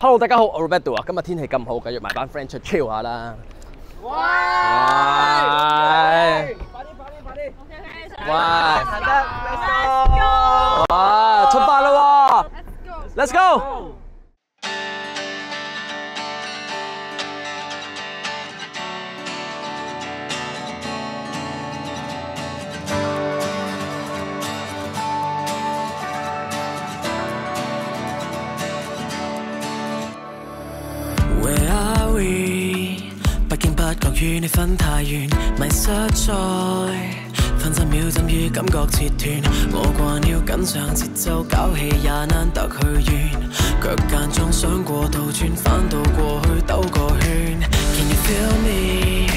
Hello，大家好，我 Roberto 啊，今日天氣咁好，繼續埋班 friend 出 chill 下啦。喂！快啲快啲快啲！喂！，Let's go！哇，出發啦喎！Let's go！與你分太遠，迷失在分針秒針與感覺切斷。我慣了跟上節奏，搞戲也難得去遠。腳間中想過倒轉，翻到過去兜個圈。Can you feel me？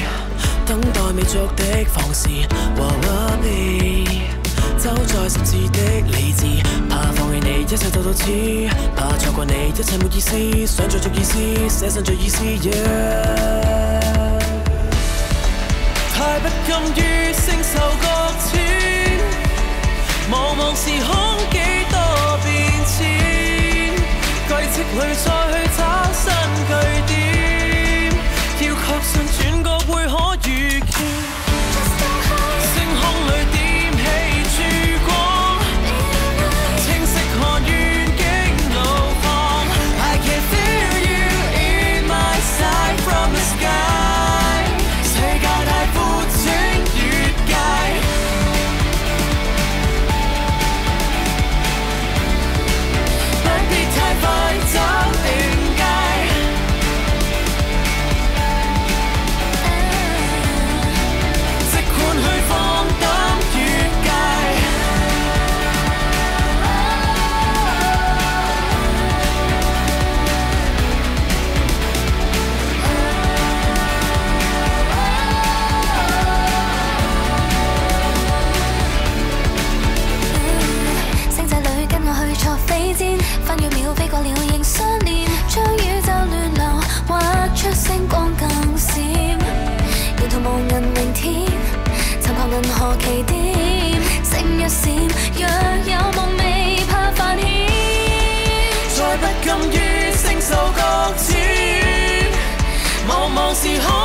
等待未續的放肆，和我你走在十字的理智，怕放棄你，一切就到此，怕錯過你，一切没意思，想做足意思，寫上最意思。Yeah 太不甘於一闪，若有梦未怕犯险，再不甘于承受搁浅，茫茫时空。